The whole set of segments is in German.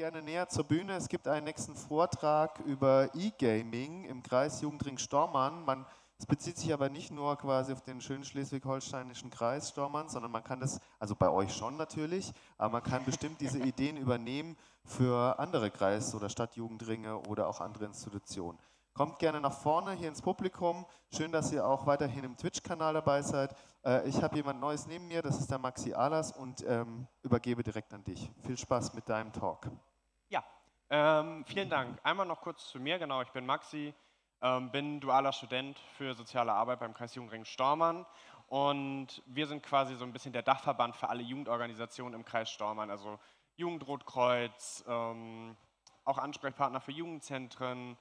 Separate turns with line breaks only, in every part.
gerne näher zur Bühne. Es gibt einen nächsten Vortrag über E-Gaming im Kreis Jugendring Stormann. Man, es bezieht sich aber nicht nur quasi auf den schönen schleswig-holsteinischen Kreis Stormann, sondern man kann das, also bei euch schon natürlich, aber man kann bestimmt diese Ideen übernehmen für andere Kreis- oder Stadtjugendringe oder auch andere Institutionen. Kommt gerne nach vorne hier ins Publikum. Schön, dass ihr auch weiterhin im Twitch-Kanal dabei seid. Äh, ich habe jemand Neues neben mir, das ist der Maxi Alas und ähm, übergebe direkt an dich. Viel Spaß mit deinem Talk.
Ähm, vielen Dank. Einmal noch kurz zu mir. Genau, ich bin Maxi, ähm, bin dualer Student für soziale Arbeit beim Kreis Jugendring Stormann und wir sind quasi so ein bisschen der Dachverband für alle Jugendorganisationen im Kreis Stormann, also Jugendrotkreuz, ähm, auch Ansprechpartner für Jugendzentren,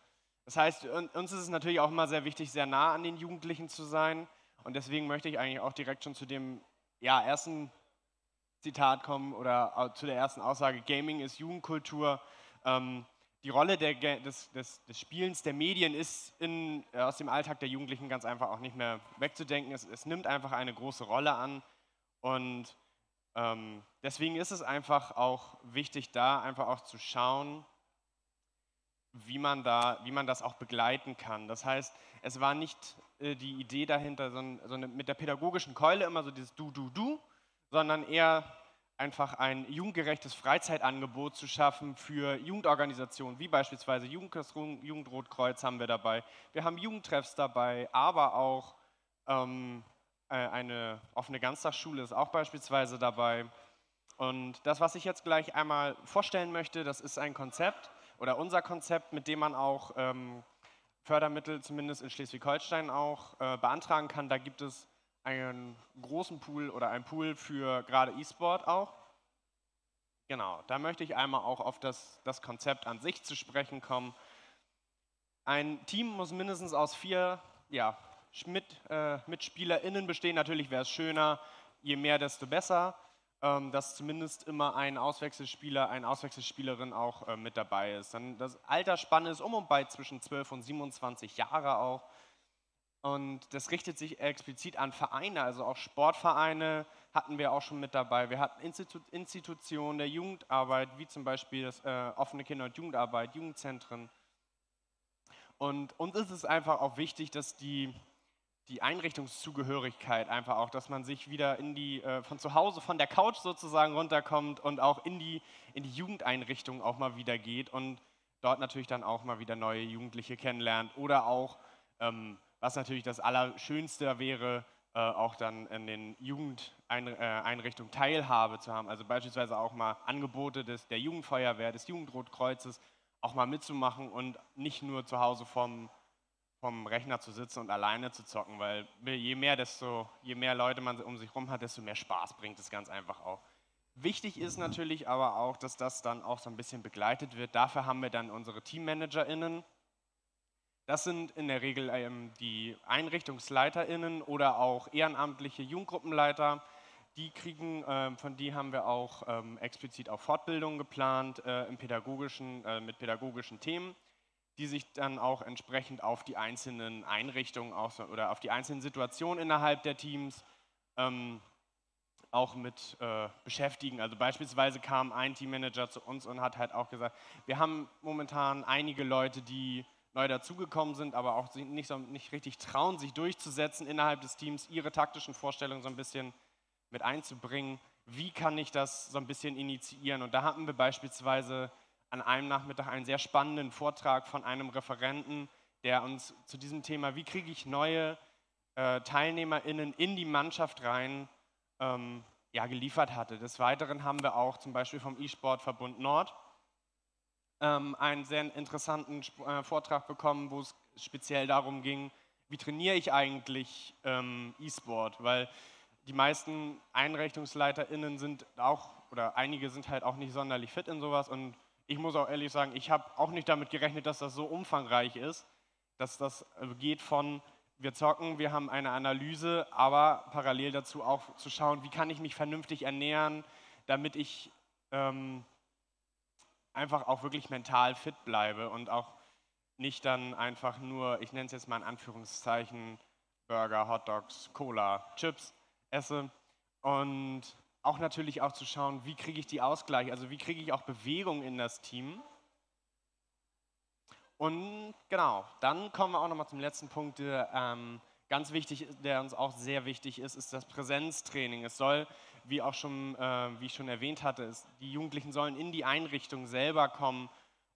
das heißt, uns ist es natürlich auch immer sehr wichtig, sehr nah an den Jugendlichen zu sein. Und deswegen möchte ich eigentlich auch direkt schon zu dem ja, ersten Zitat kommen oder zu der ersten Aussage, Gaming ist Jugendkultur. Ähm, die Rolle der, des, des, des, Spielens, der Medien ist in, äh, aus dem Alltag der Jugendlichen ganz einfach auch nicht mehr wegzudenken. Es, es nimmt einfach eine große Rolle an. Und ähm, deswegen ist es einfach auch wichtig, da einfach auch zu schauen, wie man, da, wie man das auch begleiten kann. Das heißt, es war nicht äh, die Idee dahinter, so, so eine, mit der pädagogischen Keule immer so dieses Du, Du, Du, sondern eher einfach ein jugendgerechtes Freizeitangebot zu schaffen für Jugendorganisationen, wie beispielsweise Jugendrotkreuz haben wir dabei. Wir haben Jugendtreffs dabei, aber auch ähm, äh, eine offene Ganztagsschule ist auch beispielsweise dabei. Und das, was ich jetzt gleich einmal vorstellen möchte, das ist ein Konzept, oder unser Konzept, mit dem man auch ähm, Fördermittel, zumindest in Schleswig-Holstein auch, äh, beantragen kann. Da gibt es einen großen Pool oder einen Pool für gerade E-Sport auch. Genau, da möchte ich einmal auch auf das, das Konzept an sich zu sprechen kommen. Ein Team muss mindestens aus vier ja, mit, äh, MitspielerInnen bestehen. Natürlich wäre es schöner, je mehr, desto besser ähm, dass zumindest immer ein Auswechselspieler, eine Auswechselspielerin auch äh, mit dabei ist. Dann das Altersspanne ist um und bei zwischen 12 und 27 Jahre auch. Und das richtet sich explizit an Vereine, also auch Sportvereine hatten wir auch schon mit dabei. Wir hatten Institu Institutionen der Jugendarbeit, wie zum Beispiel das äh, offene Kinder- und Jugendarbeit, Jugendzentren. Und uns ist es einfach auch wichtig, dass die die Einrichtungszugehörigkeit einfach auch, dass man sich wieder in die, äh, von zu Hause, von der Couch sozusagen runterkommt und auch in die, in die Jugendeinrichtung auch mal wieder geht und dort natürlich dann auch mal wieder neue Jugendliche kennenlernt oder auch, ähm, was natürlich das Allerschönste wäre, äh, auch dann in den Jugendeinrichtungen Teilhabe zu haben. Also beispielsweise auch mal Angebote des, der Jugendfeuerwehr, des Jugendrotkreuzes auch mal mitzumachen und nicht nur zu Hause vom vom Rechner zu sitzen und alleine zu zocken, weil je mehr, desto, je mehr Leute man um sich herum hat, desto mehr Spaß bringt es ganz einfach auch. Wichtig ist natürlich aber auch, dass das dann auch so ein bisschen begleitet wird. Dafür haben wir dann unsere TeammanagerInnen. Das sind in der Regel ähm, die EinrichtungsleiterInnen oder auch ehrenamtliche Jugendgruppenleiter. Die kriegen, äh, von die haben wir auch ähm, explizit auch Fortbildungen geplant äh, im pädagogischen, äh, mit pädagogischen Themen die sich dann auch entsprechend auf die einzelnen Einrichtungen oder auf die einzelnen Situationen innerhalb der Teams ähm, auch mit äh, beschäftigen. Also beispielsweise kam ein Teammanager zu uns und hat halt auch gesagt, wir haben momentan einige Leute, die neu dazugekommen sind, aber auch nicht, so, nicht richtig trauen, sich durchzusetzen innerhalb des Teams, ihre taktischen Vorstellungen so ein bisschen mit einzubringen. Wie kann ich das so ein bisschen initiieren? Und da hatten wir beispielsweise an einem Nachmittag einen sehr spannenden Vortrag von einem Referenten, der uns zu diesem Thema, wie kriege ich neue äh, TeilnehmerInnen in die Mannschaft rein, ähm, ja, geliefert hatte. Des Weiteren haben wir auch zum Beispiel vom E-Sport-Verbund Nord ähm, einen sehr interessanten äh, Vortrag bekommen, wo es speziell darum ging, wie trainiere ich eigentlich ähm, E-Sport, weil die meisten EinrichtungsleiterInnen sind auch, oder einige sind halt auch nicht sonderlich fit in sowas. Und ich muss auch ehrlich sagen, ich habe auch nicht damit gerechnet, dass das so umfangreich ist, dass das äh, geht von wir zocken, wir haben eine Analyse, aber parallel dazu auch zu schauen, wie kann ich mich vernünftig ernähren, damit ich ähm, einfach auch wirklich mental fit bleibe und auch nicht dann einfach nur, ich nenne es jetzt mal in Anführungszeichen, Burger, Hotdogs, Cola, Chips esse. Und auch natürlich auch zu schauen, wie kriege ich die Ausgleich, also wie kriege ich auch Bewegung in das Team. Und genau, dann kommen wir auch nochmal zum letzten Punkt, der ähm, ganz wichtig, der uns auch sehr wichtig ist, ist das Präsenztraining. Es soll, wie auch schon, äh, wie ich schon erwähnt hatte, ist, die Jugendlichen sollen in die Einrichtung selber kommen,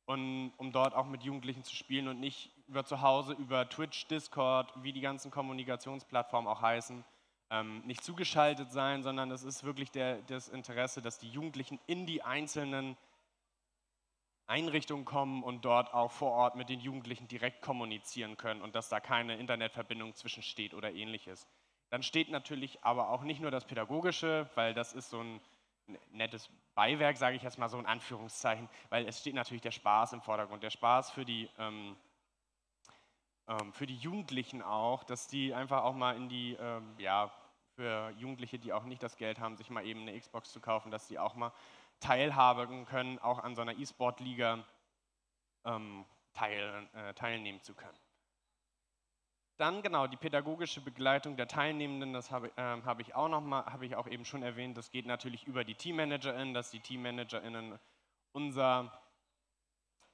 und, um dort auch mit Jugendlichen zu spielen und nicht über zu Hause, über Twitch, Discord, wie die ganzen Kommunikationsplattformen auch heißen, ähm, nicht zugeschaltet sein, sondern es ist wirklich der, das Interesse, dass die Jugendlichen in die einzelnen Einrichtungen kommen und dort auch vor Ort mit den Jugendlichen direkt kommunizieren können und dass da keine Internetverbindung zwischensteht oder ähnliches. Dann steht natürlich aber auch nicht nur das Pädagogische, weil das ist so ein nettes Beiwerk, sage ich jetzt mal so in Anführungszeichen, weil es steht natürlich der Spaß im Vordergrund. Der Spaß für die, ähm, ähm, für die Jugendlichen auch, dass die einfach auch mal in die, ähm, ja, für Jugendliche, die auch nicht das Geld haben, sich mal eben eine Xbox zu kaufen, dass die auch mal teilhaben können, auch an so einer E-Sport-Liga ähm, teil, äh, teilnehmen zu können. Dann genau die pädagogische Begleitung der Teilnehmenden, das habe, äh, habe ich auch noch mal, habe ich auch eben schon erwähnt. Das geht natürlich über die TeammanagerInnen, dass die TeammanagerInnen unser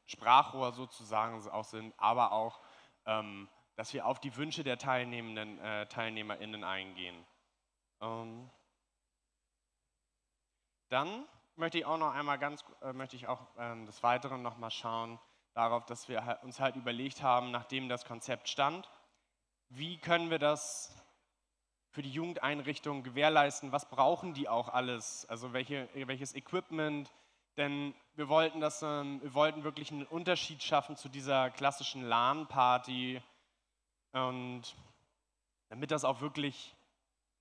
Sprachrohr sozusagen auch sind, aber auch, ähm, dass wir auf die Wünsche der teilnehmenden äh, TeilnehmerInnen eingehen. Ähm, dann möchte ich auch noch einmal ganz, äh, möchte ich auch äh, des Weiteren noch mal schauen darauf, dass wir uns halt überlegt haben, nachdem das Konzept stand, wie können wir das für die Jugendeinrichtungen gewährleisten? Was brauchen die auch alles? Also welche, welches Equipment? Denn wir wollten, das, ähm, wir wollten wirklich einen Unterschied schaffen zu dieser klassischen LAN-Party und damit das auch wirklich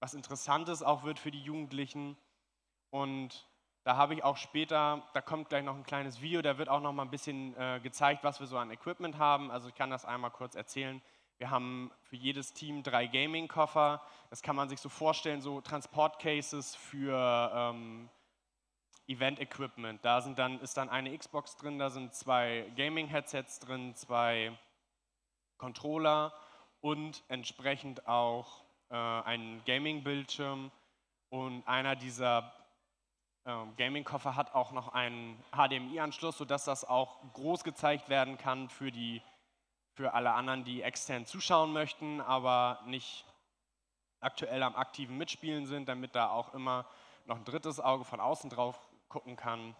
was Interessantes auch wird für die Jugendlichen. Und da habe ich auch später, da kommt gleich noch ein kleines Video, da wird auch noch mal ein bisschen äh, gezeigt, was wir so an Equipment haben. Also ich kann das einmal kurz erzählen. Wir haben für jedes Team drei Gaming-Koffer. Das kann man sich so vorstellen, so Transport-Cases für ähm, Event-Equipment. Da sind dann, ist dann eine Xbox drin, da sind zwei Gaming-Headsets drin, zwei Controller und entsprechend auch äh, ein Gaming-Bildschirm. Und einer dieser ähm, Gaming-Koffer hat auch noch einen HDMI-Anschluss, sodass das auch groß gezeigt werden kann für, die, für alle anderen, die extern zuschauen möchten, aber nicht aktuell am aktiven Mitspielen sind, damit da auch immer noch ein drittes Auge von außen drauf gucken kann.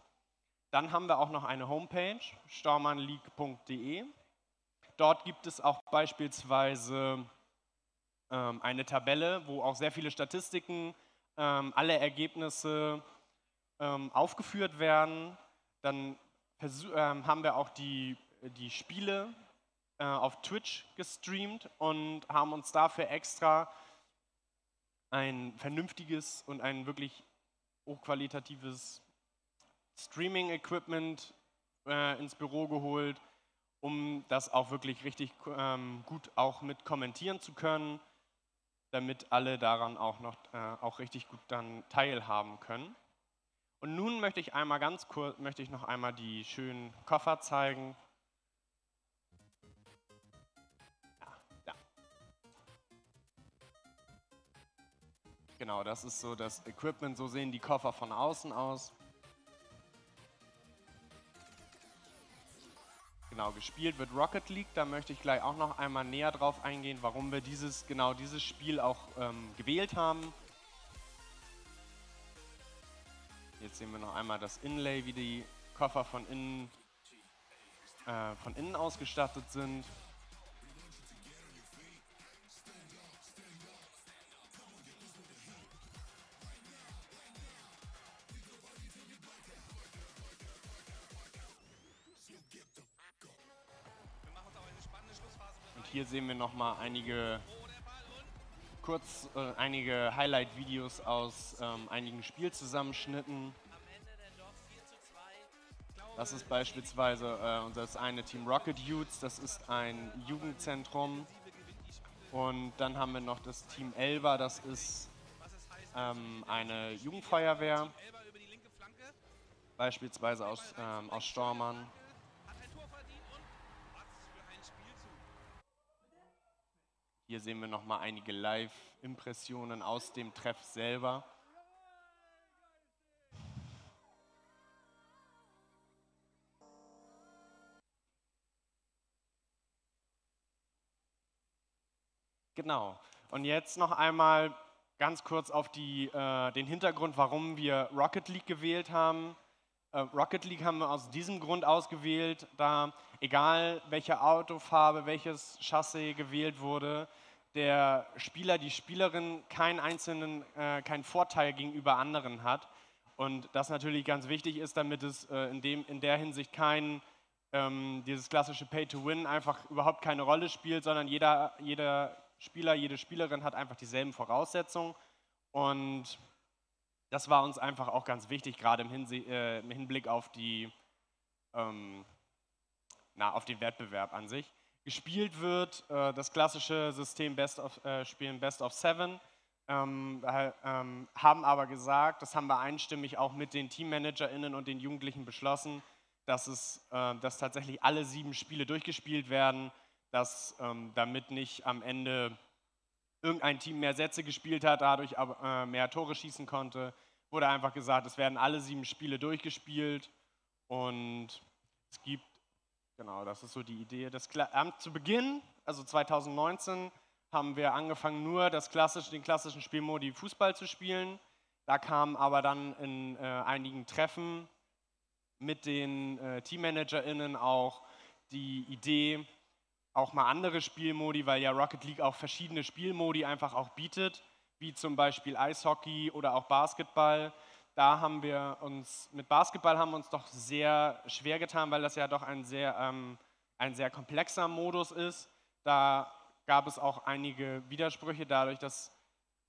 Dann haben wir auch noch eine Homepage, staumannleague.de. Dort gibt es auch beispielsweise ähm, eine Tabelle, wo auch sehr viele Statistiken, ähm, alle Ergebnisse ähm, aufgeführt werden. Dann ähm, haben wir auch die, die Spiele äh, auf Twitch gestreamt und haben uns dafür extra ein vernünftiges und ein wirklich hochqualitatives Streaming-Equipment äh, ins Büro geholt, um das auch wirklich richtig ähm, gut auch mit kommentieren zu können, damit alle daran auch noch äh, auch richtig gut dann teilhaben können. Und nun möchte ich einmal ganz kurz, möchte ich noch einmal die schönen Koffer zeigen. Genau, das ist so das Equipment, so sehen die Koffer von außen aus. Genau, gespielt wird Rocket League, da möchte ich gleich auch noch einmal näher drauf eingehen, warum wir dieses, genau dieses Spiel auch ähm, gewählt haben. Jetzt sehen wir noch einmal das Inlay, wie die Koffer von innen, äh, von innen ausgestattet sind. Sehen wir noch mal einige kurz äh, einige Highlight-Videos aus ähm, einigen Spielzusammenschnitten. Das ist beispielsweise äh, unser eine Team Rocket Youths, das ist ein Jugendzentrum. Und dann haben wir noch das Team Elva, das ist ähm, eine Jugendfeuerwehr, beispielsweise aus, ähm, aus Stormann. Hier sehen wir nochmal einige Live-Impressionen aus dem Treff selber. Genau. Und jetzt noch einmal ganz kurz auf die, äh, den Hintergrund, warum wir Rocket League gewählt haben. Äh, Rocket League haben wir aus diesem Grund ausgewählt, da egal welche Autofarbe, welches Chassis gewählt wurde, der Spieler, die Spielerin keinen einzelnen, äh, keinen Vorteil gegenüber anderen hat. Und das natürlich ganz wichtig ist, damit es äh, in, dem, in der Hinsicht kein, ähm, dieses klassische Pay-to-Win einfach überhaupt keine Rolle spielt, sondern jeder, jeder Spieler, jede Spielerin hat einfach dieselben Voraussetzungen. Und das war uns einfach auch ganz wichtig, gerade im, Hinse äh, im Hinblick auf, die, ähm, na, auf den Wettbewerb an sich. Gespielt wird äh, das klassische System Best of, äh, Spielen Best of Seven, ähm, ähm, haben aber gesagt, das haben wir einstimmig auch mit den TeammanagerInnen und den Jugendlichen beschlossen, dass, es, äh, dass tatsächlich alle sieben Spiele durchgespielt werden, dass ähm, damit nicht am Ende irgendein Team mehr Sätze gespielt hat, dadurch aber, äh, mehr Tore schießen konnte, wurde einfach gesagt, es werden alle sieben Spiele durchgespielt und es gibt, genau, das ist so die Idee. Das, zu Beginn, also 2019, haben wir angefangen, nur das klassische, den klassischen Spielmodi Fußball zu spielen. Da kam aber dann in äh, einigen Treffen mit den äh, TeammanagerInnen auch die Idee, auch mal andere Spielmodi, weil ja Rocket League auch verschiedene Spielmodi einfach auch bietet, wie zum Beispiel Eishockey oder auch Basketball. Da haben wir uns, mit Basketball haben wir uns doch sehr schwer getan, weil das ja doch ein sehr, ähm, ein sehr komplexer Modus ist. Da gab es auch einige Widersprüche dadurch, dass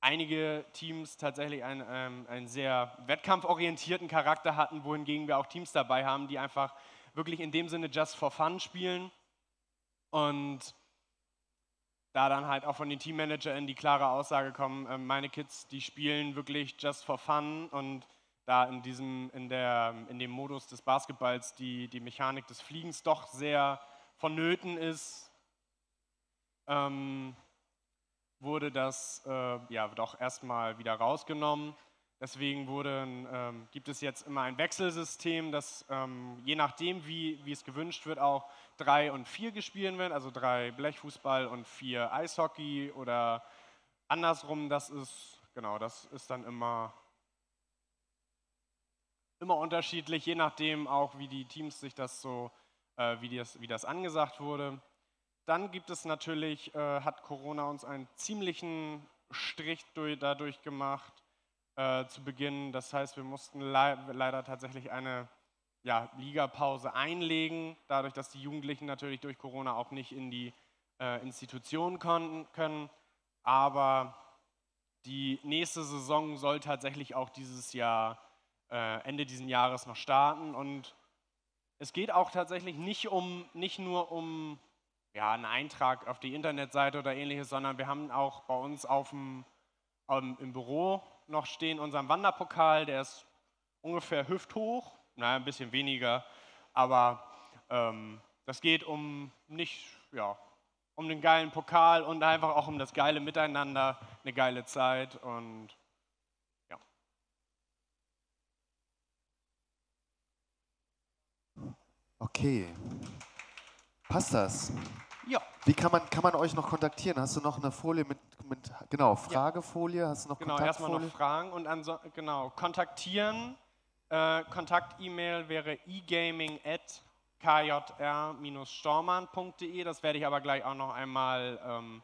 einige Teams tatsächlich einen, ähm, einen sehr wettkampforientierten Charakter hatten, wohingegen wir auch Teams dabei haben, die einfach wirklich in dem Sinne just for fun spielen und da dann halt auch von den TeammanagerInnen die klare Aussage kommen, äh, meine Kids, die spielen wirklich just for fun und da in, diesem, in, der, in dem Modus des Basketballs die, die Mechanik des Fliegens doch sehr vonnöten ist, ähm, wurde das äh, ja doch erstmal wieder rausgenommen. Deswegen wurde, ähm, gibt es jetzt immer ein Wechselsystem, das ähm, je nachdem, wie, wie es gewünscht wird, auch drei und vier gespielt werden, also drei Blechfußball und vier Eishockey oder andersrum, das ist, genau, das ist dann immer, immer unterschiedlich, je nachdem auch, wie die Teams sich das so, äh, wie, das, wie das angesagt wurde. Dann gibt es natürlich, äh, hat Corona uns einen ziemlichen Strich durch, dadurch gemacht, äh, zu Beginn. Das heißt, wir mussten le leider tatsächlich eine ja, Ligapause einlegen, dadurch, dass die Jugendlichen natürlich durch Corona auch nicht in die äh, Institutionen konnten, können. Aber die nächste Saison soll tatsächlich auch dieses Jahr, äh, Ende dieses Jahres noch starten. Und es geht auch tatsächlich nicht, um, nicht nur um ja, einen Eintrag auf die Internetseite oder ähnliches, sondern wir haben auch bei uns auf dem, um, im Büro noch stehen unseren Wanderpokal, der ist ungefähr hüfthoch, naja, ein bisschen weniger, aber ähm, das geht um nicht, ja, um den geilen Pokal und einfach auch um das geile Miteinander, eine geile Zeit und ja.
Okay. Passt das?
Ja.
Wie kann man, kann man euch noch kontaktieren? Hast du noch eine Folie mit, mit genau, Fragefolie? Hast du noch
Genau, erstmal noch Fragen und dann genau, kontaktieren. Äh, Kontakt-E-Mail wäre egaming at kjr-stormann.de. Das werde ich aber gleich auch noch einmal ähm,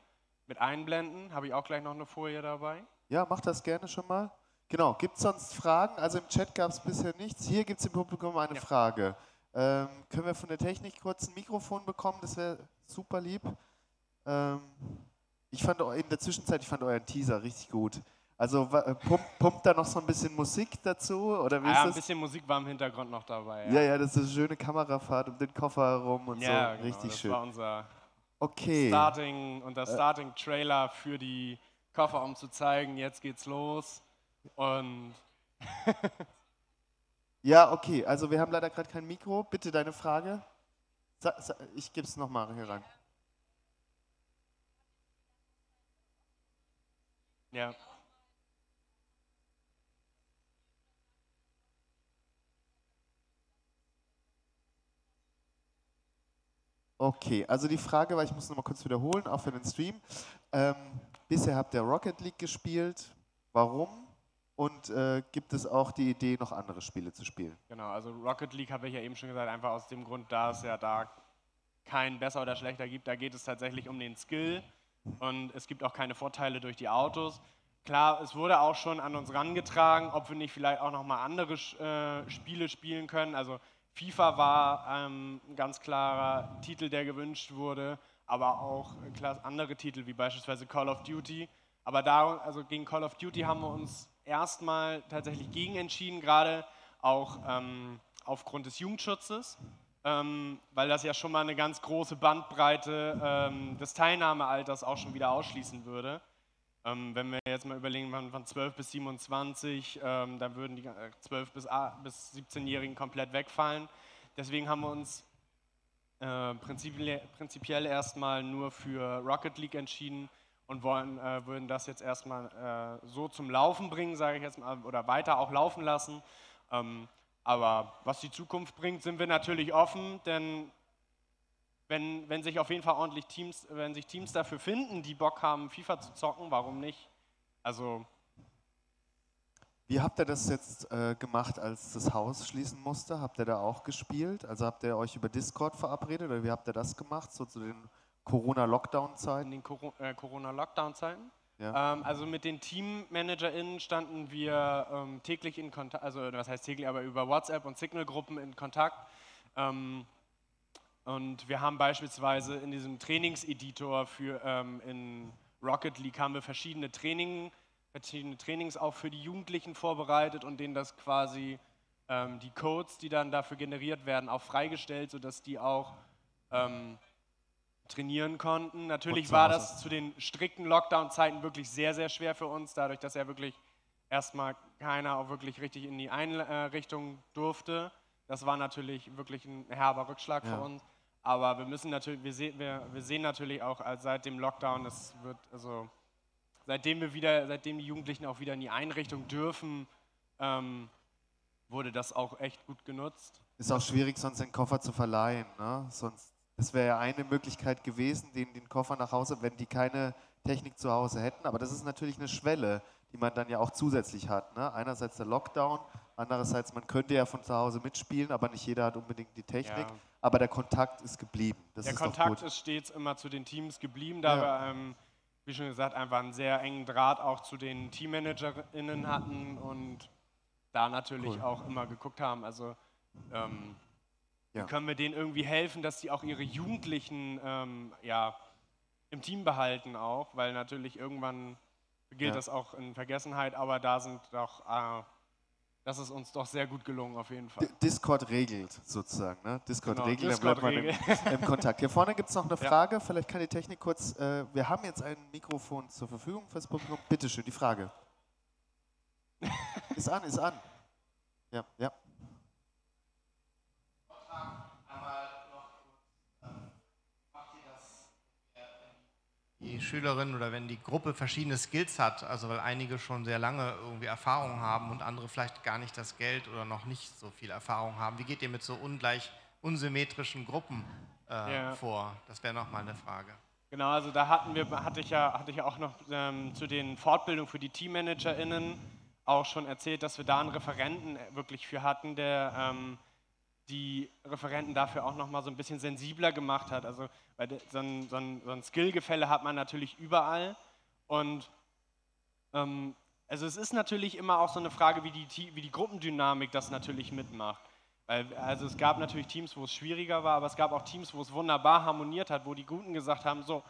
mit einblenden. Habe ich auch gleich noch eine Folie dabei.
Ja, mach das gerne schon mal. Genau, gibt es sonst Fragen? Also im Chat gab es bisher nichts. Hier gibt es im Publikum eine ja. Frage. Ähm, können wir von der Technik kurz ein Mikrofon bekommen? Das wäre super lieb. Ähm, ich fand in der Zwischenzeit, ich fand euren Teaser richtig gut. Also äh, pumpt, pumpt da noch so ein bisschen Musik dazu? Oder wie
ja,
ein
bisschen Musik war im Hintergrund noch dabei.
Ja, ja, ja das ist eine schöne Kamerafahrt um den Koffer herum und ja, so. Genau, richtig
das
schön.
Das war unser
okay.
Starting und das äh. Starting-Trailer für die Koffer, um zu zeigen, jetzt geht's los. Und
Ja, okay. Also wir haben leider gerade kein Mikro. Bitte deine Frage. Ich gebe es nochmal hier ran.
Ja.
Okay, also die Frage war, ich muss noch mal kurz wiederholen, auch für den Stream. Ähm, bisher habt ihr Rocket League gespielt. Warum? Und äh, gibt es auch die Idee, noch andere Spiele zu spielen?
Genau, also Rocket League habe ich ja eben schon gesagt, einfach aus dem Grund, da es ja da kein besser oder schlechter gibt. Da geht es tatsächlich um den Skill und es gibt auch keine Vorteile durch die Autos. Klar, es wurde auch schon an uns rangetragen, ob wir nicht vielleicht auch nochmal andere äh, Spiele spielen können. Also FIFA war ähm, ein ganz klarer Titel, der gewünscht wurde, aber auch klar, andere Titel wie beispielsweise Call of Duty. Aber da, also gegen Call of Duty haben wir uns erstmal tatsächlich gegen entschieden, gerade auch ähm, aufgrund des Jugendschutzes, ähm, weil das ja schon mal eine ganz große Bandbreite ähm, des Teilnahmealters auch schon wieder ausschließen würde. Ähm, wenn wir jetzt mal überlegen, von 12 bis 27, ähm, dann würden die 12 bis, bis 17-Jährigen komplett wegfallen. Deswegen haben wir uns äh, prinzipiell, erstmal nur für Rocket League entschieden und wollen, äh, würden das jetzt erstmal äh, so zum Laufen bringen, sage ich jetzt mal, oder weiter auch laufen lassen. Ähm, aber was die Zukunft bringt, sind wir natürlich offen, denn wenn, wenn sich auf jeden Fall ordentlich Teams, wenn sich Teams dafür finden, die Bock haben, FIFA zu zocken, warum nicht? Also.
Wie habt ihr das jetzt äh, gemacht, als das Haus schließen musste? Habt ihr da auch gespielt? Also habt ihr euch über Discord verabredet oder wie habt ihr das gemacht, so zu den Corona-Lockdown-Zeiten?
In den äh, Corona-Lockdown-Zeiten? Ja. Ähm, also mit den TeammanagerInnen standen wir ähm, täglich in Kontakt, also was heißt täglich, aber über WhatsApp und Signal-Gruppen in Kontakt. Ähm, und wir haben beispielsweise in diesem Trainingseditor für ähm, in Rocket League haben wir verschiedene, Training, verschiedene Trainings auch für die Jugendlichen vorbereitet und denen das quasi ähm, die Codes, die dann dafür generiert werden, auch freigestellt, sodass die auch ähm, trainieren konnten. Natürlich war das zu den strikten Lockdown-Zeiten wirklich sehr, sehr schwer für uns, dadurch, dass ja wirklich erstmal keiner auch wirklich richtig in die Einrichtung durfte. Das war natürlich wirklich ein herber Rückschlag ja. für uns. Aber wir müssen natürlich, wir, seh, wir, wir sehen natürlich auch seit dem Lockdown, es wird, also seitdem wir wieder, seitdem die Jugendlichen auch wieder in die Einrichtung dürfen, ähm, wurde das auch echt gut genutzt.
Ist auch schwierig, sonst den Koffer zu verleihen. Ne? Sonst, das wäre ja eine Möglichkeit gewesen, den, den Koffer nach Hause, wenn die keine Technik zu Hause hätten. Aber das ist natürlich eine Schwelle, die man dann ja auch zusätzlich hat. Ne? Einerseits der Lockdown, andererseits man könnte ja von zu Hause mitspielen, aber nicht jeder hat unbedingt die Technik. Ja aber der Kontakt ist geblieben.
Das der ist Kontakt ist stets immer zu den Teams geblieben, da ja. wir, ähm, wie schon gesagt, einfach einen sehr engen Draht auch zu den TeammanagerInnen hatten und da natürlich cool. auch immer geguckt haben, also ähm, ja. wie können wir denen irgendwie helfen, dass sie auch ihre Jugendlichen ähm, ja, im Team behalten auch, weil natürlich irgendwann gilt das auch in Vergessenheit, aber da sind doch äh, das ist uns doch sehr gut gelungen, auf jeden Fall.
Discord regelt sozusagen, ne? Discord genau, regelt, Discord dann bleibt man im, im, Kontakt. Hier vorne gibt es noch eine Frage, ja. vielleicht kann die Technik kurz, äh, wir haben jetzt ein Mikrofon zur Verfügung fürs Publikum. Bitte schön, die Frage. ist an, ist an. Ja, ja.
Die Schülerin oder wenn die Gruppe verschiedene Skills hat, also weil einige schon sehr lange irgendwie Erfahrung haben und andere vielleicht gar nicht das Geld oder noch nicht so viel Erfahrung haben. Wie geht ihr mit so ungleich unsymmetrischen Gruppen äh, ja. vor? Das wäre nochmal eine Frage.
Genau, also da hatten wir, hatte ich ja, hatte ich ja auch noch ähm, zu den Fortbildungen für die TeammanagerInnen auch schon erzählt, dass wir da einen Referenten wirklich für hatten, der ähm, die Referenten dafür auch noch mal so ein bisschen sensibler gemacht hat. Also so ein, so ein, so ein Skillgefälle hat man natürlich überall. Und ähm, also es ist natürlich immer auch so eine Frage, wie die, wie die Gruppendynamik das natürlich mitmacht. Weil, also es gab natürlich Teams, wo es schwieriger war, aber es gab auch Teams, wo es wunderbar harmoniert hat, wo die Guten gesagt haben, so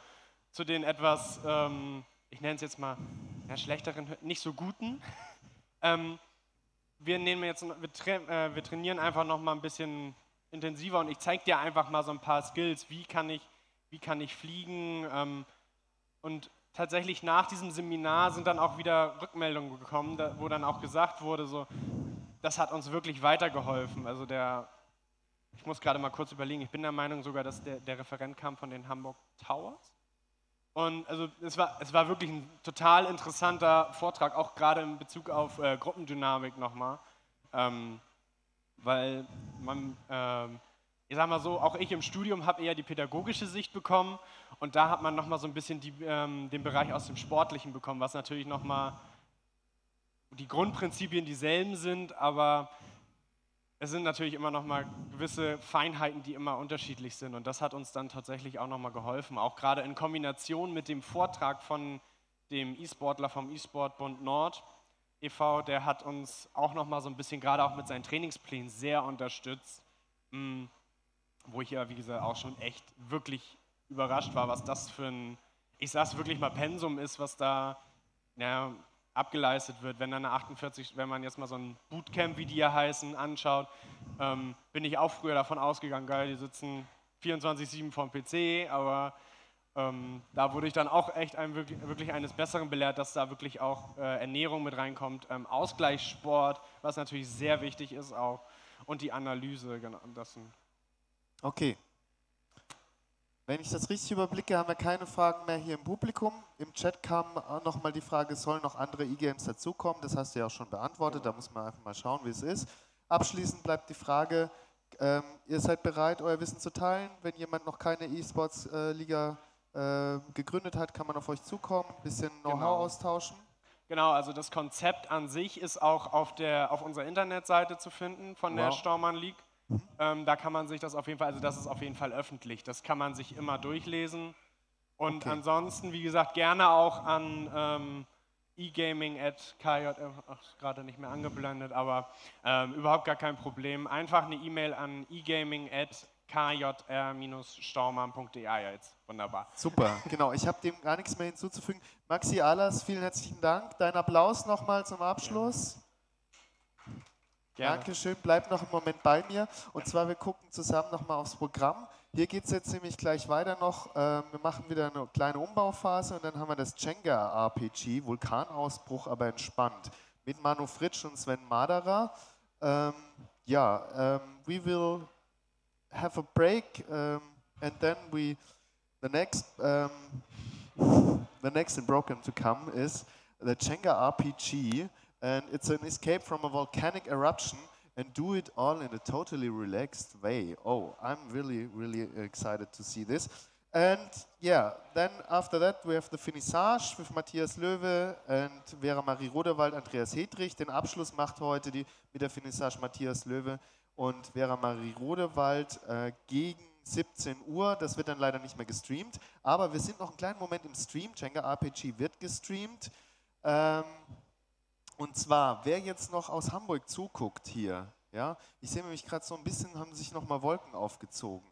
zu den etwas, ähm, ich nenne es jetzt mal, ja, schlechteren, nicht so guten, ähm, wir nehmen jetzt, wir, tra äh, wir trainieren einfach noch mal ein bisschen intensiver und ich zeige dir einfach mal so ein paar Skills, wie kann ich, wie kann ich fliegen ähm, und tatsächlich nach diesem Seminar sind dann auch wieder Rückmeldungen gekommen, da, wo dann auch gesagt wurde, so, das hat uns wirklich weitergeholfen. Also der, ich muss gerade mal kurz überlegen, ich bin der Meinung sogar, dass der, der Referent kam von den Hamburg Towers. Und also es war, es war wirklich ein total interessanter Vortrag, auch gerade in Bezug auf äh, Gruppendynamik nochmal. Ähm, weil man, ähm, ich sag mal so, auch ich im Studium habe eher die pädagogische Sicht bekommen und da hat man nochmal so ein bisschen die, ähm, den Bereich aus dem Sportlichen bekommen, was natürlich nochmal die Grundprinzipien dieselben sind, aber es sind natürlich immer noch mal gewisse Feinheiten, die immer unterschiedlich sind. Und das hat uns dann tatsächlich auch noch mal geholfen. Auch gerade in Kombination mit dem Vortrag von dem E-Sportler vom E-Sport-Bund Nord e.V., der hat uns auch noch mal so ein bisschen, gerade auch mit seinen Trainingsplänen, sehr unterstützt. Mm, wo ich ja, wie gesagt, auch schon echt wirklich überrascht war, was das für ein, ich sag's wirklich mal, Pensum ist, was da, naja, abgeleistet wird. Wenn dann eine 48, wenn man jetzt mal so ein Bootcamp, wie die ja heißen, anschaut, ähm, bin ich auch früher davon ausgegangen, geil, die sitzen 24-7 vom PC, aber ähm, da wurde ich dann auch echt ein, wirklich, wirklich, eines Besseren belehrt, dass da wirklich auch äh, Ernährung mit reinkommt, ähm, Ausgleichssport, was natürlich sehr wichtig ist auch, und die Analyse. Genau, das sind
okay, wenn ich das richtig überblicke, haben wir keine Fragen mehr hier im Publikum. Im Chat kam nochmal die Frage, sollen noch andere E-Games dazukommen? Das hast du ja auch schon beantwortet, da muss man einfach mal schauen, wie es ist. Abschließend bleibt die Frage, ähm, ihr seid bereit, euer Wissen zu teilen? Wenn jemand noch keine E-Sports-Liga äh, gegründet hat, kann man auf euch zukommen, ein bisschen Know-how genau. austauschen?
Genau, also das Konzept an sich ist auch auf, der, auf unserer Internetseite zu finden von wow. der Stormann League. Ähm, da kann man sich das auf jeden Fall, also das ist auf jeden Fall öffentlich, das kann man sich immer durchlesen. Und okay. ansonsten, wie gesagt, gerne auch an ähm, egaming at KJM, ach, gerade nicht mehr angeblendet, aber ähm, überhaupt gar kein Problem. Einfach eine E-Mail an egaming at kjr-staumann.de. Ah jetzt wunderbar.
Super, genau. Ich habe dem gar nichts mehr hinzuzufügen. Maxi Alas, vielen herzlichen Dank. Dein Applaus nochmal zum Abschluss. Dankeschön, bleib noch einen Moment bei mir. Und zwar, wir gucken zusammen nochmal aufs Programm. Hier geht es jetzt nämlich gleich weiter noch. Ähm, wir machen wieder eine kleine Umbauphase und dann haben wir das Jenga-RPG, Vulkanausbruch, aber entspannt, mit Manu Fritsch und Sven Maderer. Ähm, ja, um, we will have a break um, and then we, the next, the next in program to come is the Jenga RPG. And it's an escape from a volcanic eruption and do it all in a totally relaxed way. Oh, I'm really, really excited to see this. And yeah, then after that we have the finissage with Matthias Löwe and Vera Marie Rodewald, Andreas Hedrich. Den Abschluss macht heute die, mit der Finissage Matthias Löwe und Vera Marie Rodewald äh, gegen 17 Uhr. Das wird dann leider nicht mehr gestreamt. Aber wir sind noch einen kleinen Moment im Stream. Jenga RPG wird gestreamt. Ähm, und zwar, wer jetzt noch aus Hamburg zuguckt hier, ja, ich sehe nämlich gerade so ein bisschen, haben sich nochmal Wolken aufgezogen.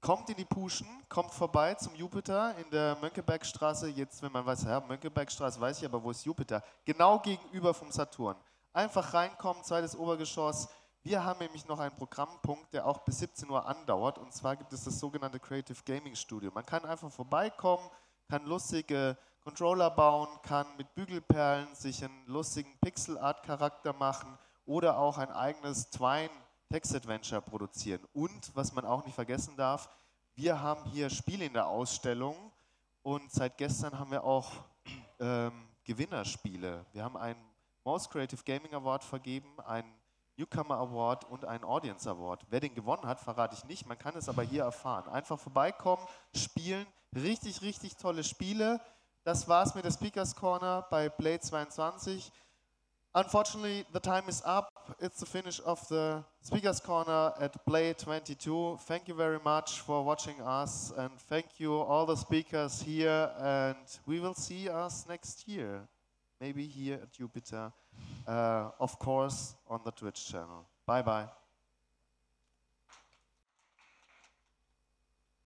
Kommt in die Puschen, kommt vorbei zum Jupiter in der Mönckebergstraße. Jetzt, wenn man weiß, ja, Mönckebergstraße weiß ich, aber wo ist Jupiter? Genau gegenüber vom Saturn. Einfach reinkommen, zweites Obergeschoss. Wir haben nämlich noch einen Programmpunkt, der auch bis 17 Uhr andauert. Und zwar gibt es das sogenannte Creative Gaming Studio. Man kann einfach vorbeikommen, kann lustige Controller bauen, kann mit Bügelperlen sich einen lustigen Pixel-Art-Charakter machen oder auch ein eigenes Twine-Text-Adventure produzieren. Und, was man auch nicht vergessen darf, wir haben hier Spiele in der Ausstellung und seit gestern haben wir auch ähm, Gewinnerspiele. Wir haben einen Most Creative Gaming Award vergeben, einen Newcomer Award und einen Audience Award. Wer den gewonnen hat, verrate ich nicht, man kann es aber hier erfahren. Einfach vorbeikommen, spielen, richtig, richtig tolle Spiele. Das war's mit der Speakers Corner bei Blade 22. Unfortunately, the time is up. It's the finish of the Speakers Corner at Blade 22. Thank you very much for watching us and thank you all the speakers here and we will see us next year. Maybe here at Jupiter, uh, of course on the Twitch channel. Bye bye.